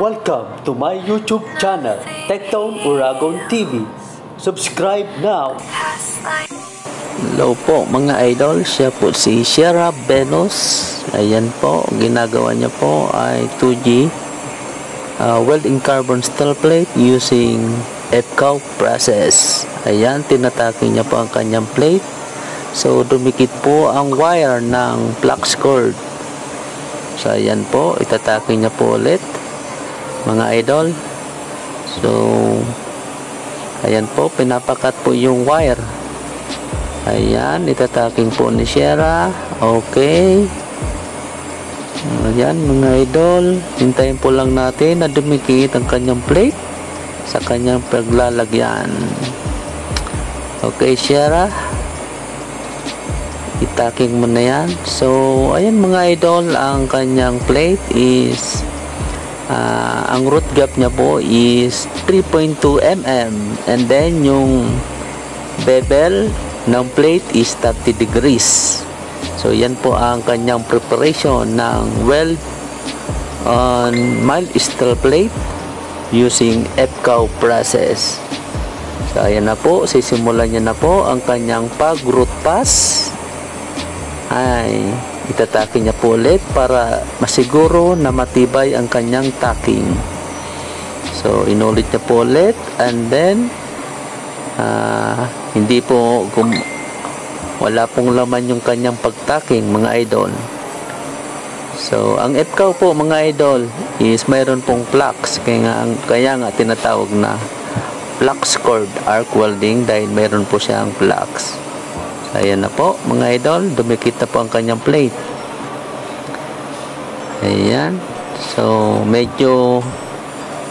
Welcome to my YouTube channel, Tectone Uragon TV. Subscribe now. Hello po mga idol, siya po si Shera Venus. Ayan po, ginagawa niya po ay 2G uh, welding carbon steel plate using FCOW process. Ayan, tinatake niya po ang kanyang plate. So, dumikit po ang wire ng flux cord. So, ayan po, itatake niya po ulit mga idol. So, ayan po, pinapakat po yung wire. Ayan, itataking po ni Shera. Okay. Ayan, mga idol. Hintayin po lang natin na dumikit ang kanyang plate sa kanyang paglalagyan. Okay, Shera. Itaking mo na yan. So, ayan mga idol, ang kanyang plate is uh, ang root gap niya po is 3.2 mm and then yung bevel ng plate is 30 degrees. So yan po ang kanyang preparation ng weld on mild steel plate using FCOW process. So ayan na po. Sisimulan niya na po ang kanyang pag root pass. Ay itatake niya po ulit para masiguro na matibay ang kanyang taking. So inulit niya po ulit and then uh, hindi po gum wala pong laman yung kanyang pagtaking mga idol. So ang FCOW po mga idol is mayroon pong flux kaya nga, kaya nga tinatawag na flux cord arc welding dahil mayroon po siyang flux Ayan na po mga idol, dumikit na po ang kanyang plate. Ayan. So, medyo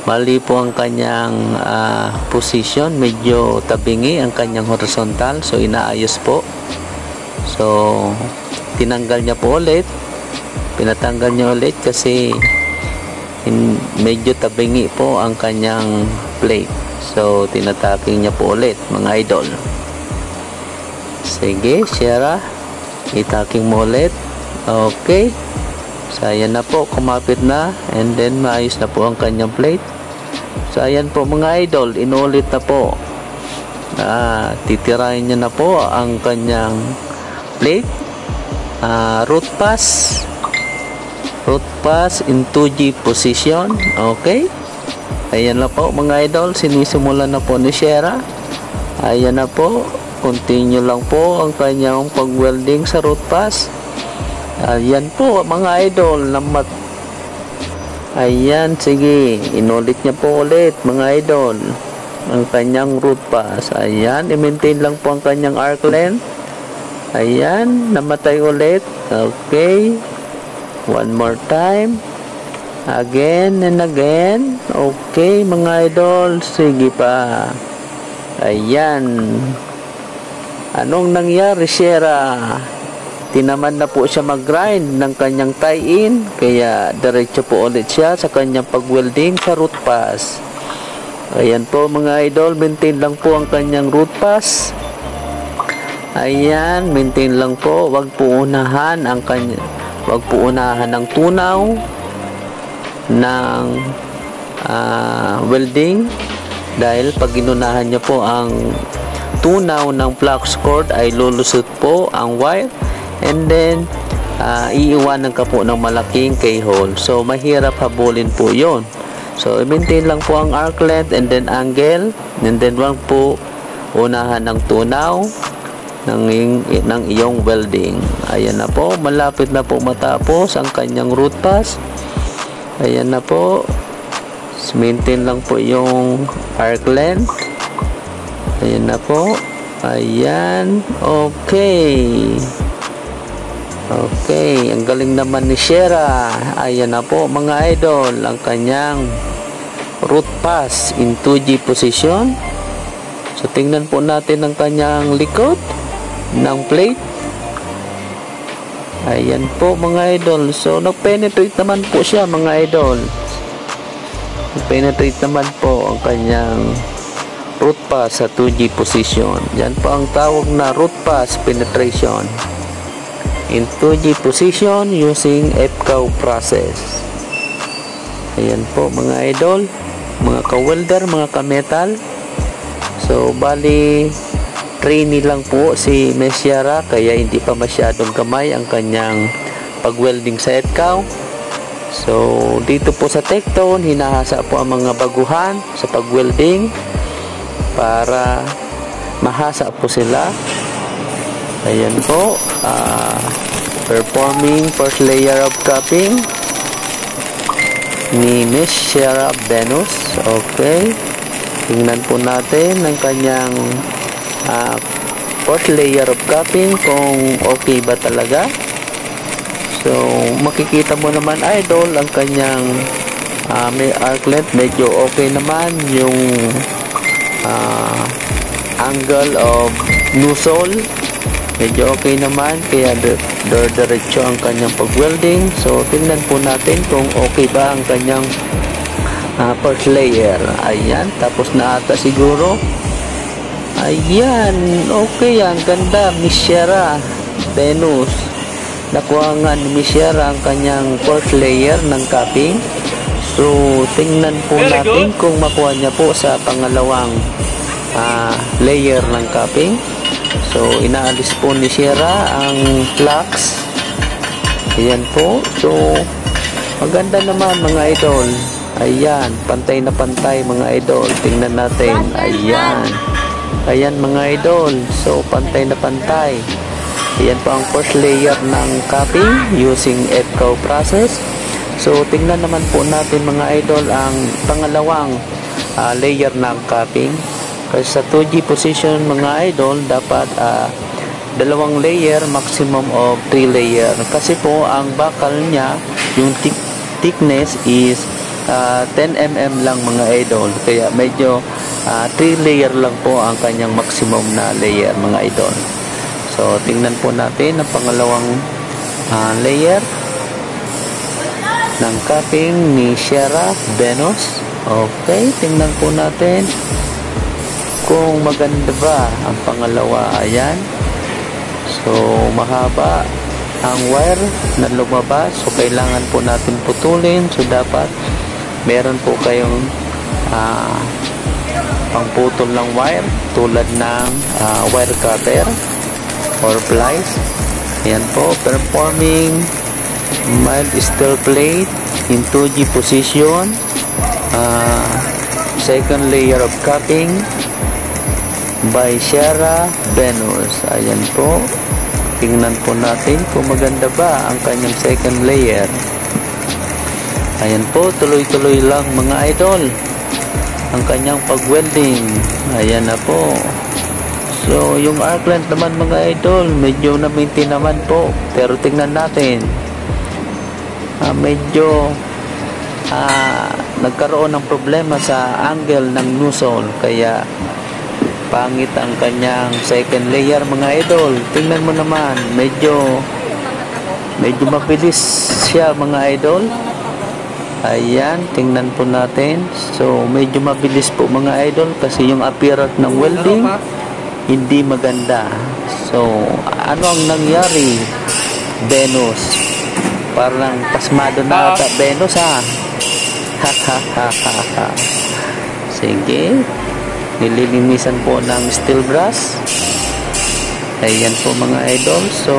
mali po ang kanyang uh, position. Medyo tabingi ang kanyang horizontal. So, inaayos po. So, tinanggal niya po ulit. Pinatanggal niya ulit kasi in, medyo tabingi po ang kanyang plate. So, tinataking niya po ulit mga idol. Sige, Shera. Itaking mo ulit. Okay. So, ayan na po. Kumapit na. And then, maayos na po ang kanyang plate. So, ayan po mga idol. Inulit na po. Ah, titirahin niya na po ang kanyang plate. Ah, root pass. Root pass in 2G position. Okay. Ayan na po mga idol. Sinisimulan na po ni Shera. Ayan na po continue lang po ang kanyang pag-welding sa root pass. Ayan po mga idol namat. Ayan sige inulit niya po ulit mga idol ang kanyang root pass. Ayan i-maintain lang po ang kanyang arc length. Ayan namatay ulit. Okay one more time. Again and again. Okay mga idol sige pa. Ayan Anong nangyari, Shera? Tinaman na po siya mag-grind ng kanyang tie-in, kaya diretso po ulit siya sa kanyang pag-welding sa root pass. Ayan po mga idol, maintain lang po ang kanyang root pass. Ayan, maintain lang po, wag po unahan ang kanya, wag po unahan ng tunaw ng uh, welding dahil pag inunahan niyo po ang tunaw ng flux cord ay lulusot po ang wire and then uh, iiwanan ka po ng malaking keyhole. So mahirap habulin po yon so i-maintain lang po ang arc length and then angle and then wag po unahan ng tunaw ng, ng iyong welding. Ayan na po. Malapit na po matapos ang kanyang root pass. Ayan na po. Maintain lang po yung arc length ayan na po. Ayan. Okay. Okay. Ang galing naman ni Shera. Ayan na po mga idol ang kanyang root pass in 2G position. So tingnan po natin ang kanyang likod ng plate. Ayan po mga idol. So nag-penetrate naman po siya mga idol. Nag-penetrate naman po ang kanyang root pass sa 2G position yan po ang tawag na root pass penetration in 2G position using FCOW process Ayan po mga idol, mga ka-welder, mga ka-metal. So, bali, trainee lang po si Mesyara kaya hindi pa masyadong kamay ang kanyang pag-welding sa Etkaw. So, dito po sa Tectone, hinahasa po ang mga baguhan sa pag-welding para mahasa po sila. Ayan po, ah, performing first layer of cupping ni Miss Shara Venus. Okay. Tingnan po natin ang kanyang uh, fourth layer of cupping kung okay ba talaga. So, makikita mo naman idol ang kanyang uh, may arclet medyo okay naman yung uh, angle of nozzle medyo okay naman kaya diretso ang kanyang pag-welding. So tingnan po natin kung okay ba ang kanyang uh, first layer. Ayan tapos na ata siguro. Ayan okay ang ganda Miss Shera Venus. Nakuha nga ni Mishera ang kanyang fourth layer ng cupping so tingnan po natin kung makuha niya po sa pangalawang uh, layer ng cupping so inaalis po ni Shera ang flux ayan po. So maganda naman mga idol. Ayan pantay na pantay mga idol. Tingnan natin. Ayan. Ayan mga idol. So pantay na pantay. Ayan po ang first layer ng cupping using EPCO process. So, tingnan naman po natin mga idol ang pangalawang uh, layer ng cupping. Kasi sa 2G position mga idol, dapat uh, dalawang layer, maximum of 3 layer. Kasi po, ang bakal niya, yung thick thickness is uh, 10 mm lang mga idol. Kaya medyo uh, 3 layer lang po ang kanyang maximum na layer mga idol. So, tingnan po natin ang pangalawang uh, layer ng cupping ni Shera Venus. Okay, tingnan po natin kung maganda ba ang pangalawa. Ayan. So, mahaba ang wire na lumabas. So, kailangan po natin putulin. So, dapat meron po kayong uh, pangputol ng wire tulad ng uh, wire cutter or plies. Ayan po, performing mild steel plate in 2G position. Uh, second layer of cupping by Shara Venus. Ayan po. Tingnan po natin kung maganda ba ang kanyang second layer. Ayan po, tuloy-tuloy lang mga idol. Ang kanyang pag-welding. Ayan na po. So, yung arc length naman mga idol, medyo na-maintain naman po. Pero tingnan natin. Uh, medyo uh, nagkaroon ng problema sa angle ng nozzle. Kaya, pangit ang kanyang second layer mga idol. Tingnan mo naman, medyo medyo mabilis siya mga idol. Ayan, tingnan po natin. So, medyo mabilis po mga idol kasi yung appearance ng welding hindi maganda. So, ano ang nangyari? Venus. Parang pasmado na ata Venus ha. Ha ha ha ha ha. Sige. Nililinisan po ng steel brass. Ayan po mga idol. So,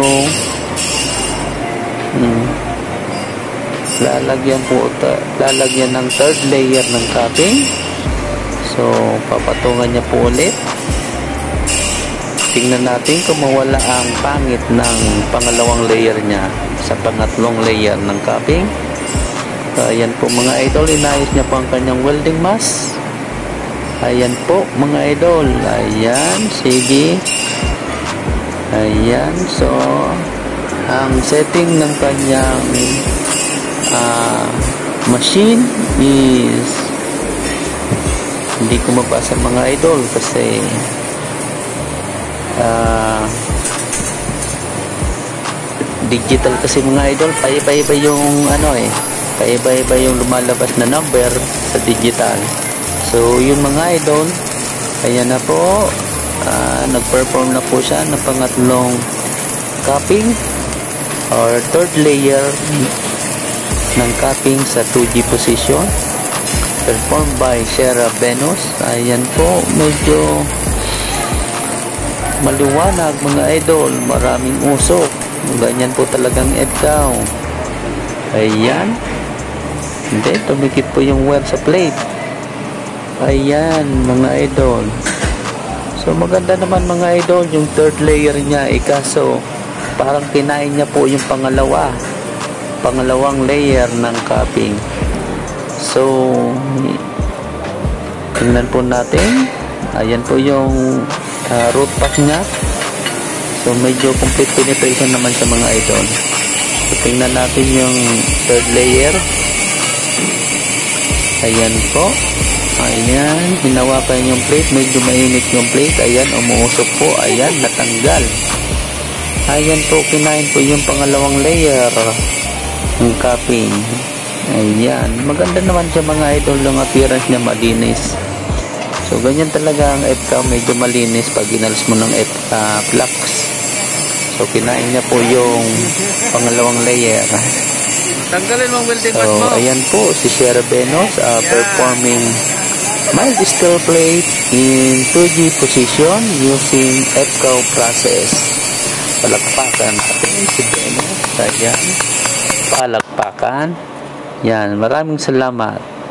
hmm, lalagyan po lalagyan ng third layer ng cupping. So, papatungan niya po ulit. Tingnan natin kung mawala ang pangit ng pangalawang layer niya sa pangatlong layer ng cupping. Ayan po mga idol, inayos niya po ang kanyang welding mask. Ayan po mga idol. Ayan, sige. Ayan, so ang setting ng kanyang uh, machine is hindi ko mabasa mga idol kasi uh, digital kasi mga idol. Paiba-iba yung ano eh. Paiba-iba yung lumalabas na number sa digital. So yung mga idol. Ayan na po. Uh, nag-perform na po siya ng pangatlong cupping or third layer ng cupping sa 2G position. Performed by Sierra Venus. Ayan po. Medyo maliwanag mga idol. Maraming usok ganyan po talagang EDCAW ayan. Hindi tumikip po yung wear sa plate. Ayan mga idol. So maganda naman mga idol yung third layer niya. Ikaso parang kinain niya po yung pangalawa. Pangalawang layer ng cupping. So tingnan po natin. Ayan po yung uh, root pack niya so medyo complete penetration naman sa mga idol. So tingnan natin yung third layer. Ayan po. Ayan. Hinawakan yung plate. Medyo mainit yung plate. Ayan umuusok po. Ayan natanggal. Ayan po kinain po yung pangalawang layer. Ng cupping. Ayan. Maganda naman siya mga idol. Yung appearance niya malinis So, ganyan talaga ang FK, medyo malinis pag inalis mo ng FK flux. So, kinain niya po yung pangalawang layer. Tanggalin mo ang welding So, mo. ayan po, si Sierra Venus uh, performing mild steel plate in 2G position using FK process. Palakpakan natin si Venus. Ayan. Palakpakan. Yan, maraming salamat.